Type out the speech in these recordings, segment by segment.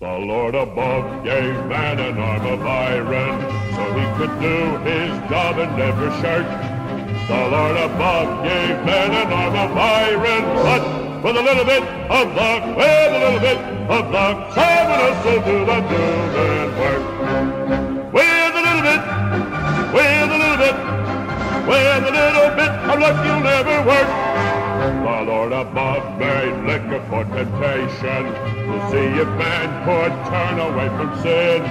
The Lord above gave man an arm of iron, so he could do his job and never shirk. The Lord above gave man an arm of iron, but with a little bit of luck, with a little bit of luck, someone else will do the doing work. With a little bit, with a little bit, with a little bit of luck, you'll never work. Lord above made liquor for temptation to see if man could turn away from sin.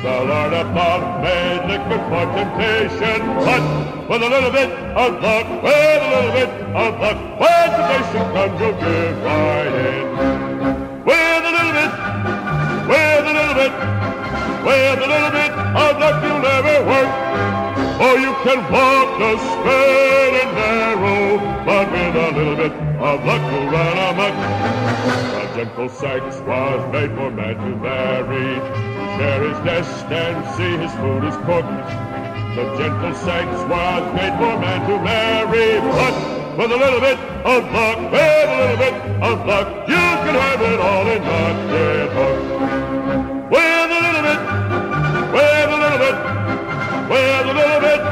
The Lord above made liquor for temptation, but with a little bit of luck, with a little bit of luck, when temptation comes, you'll give right in. With a little bit, with a little bit, with a little bit of luck, work. Or you can walk the straight and narrow, but with a little bit of luck you'll run amok. A gentle sex was made for man to marry, to share his nest and see his food is cooked. The gentle sex was made for man to marry, but with a little bit of luck, with a little bit of luck, you can have it all and not get hooked.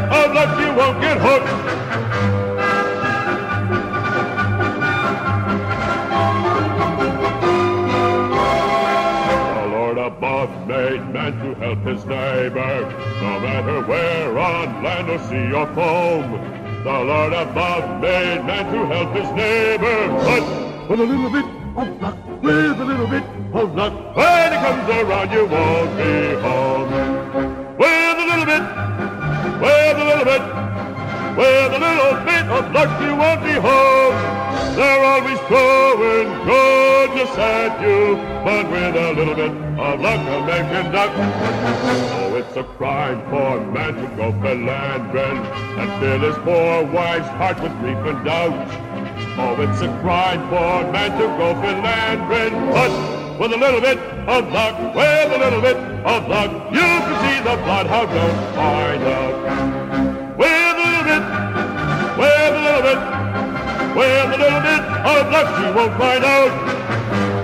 Oh, of luck, you won't get hooked. The Lord above made man to help his neighbor, no matter where on land or sea or foam. The Lord above made man to help his neighbor, but with a little bit of luck, with a little bit of luck, when it comes around you won't be home. With a little bit of luck you won't be home. They're always throwing goodness at you, but with a little bit of luck a man can duck. Oh, it's a crime for a man to go philandering and fill his poor wife's heart with grief and doubt. Oh, it's a crime for a man to go philandering, but with a little bit of luck, with a little bit of luck, you can see the bloodhound don't find out. of luck, you won't find out.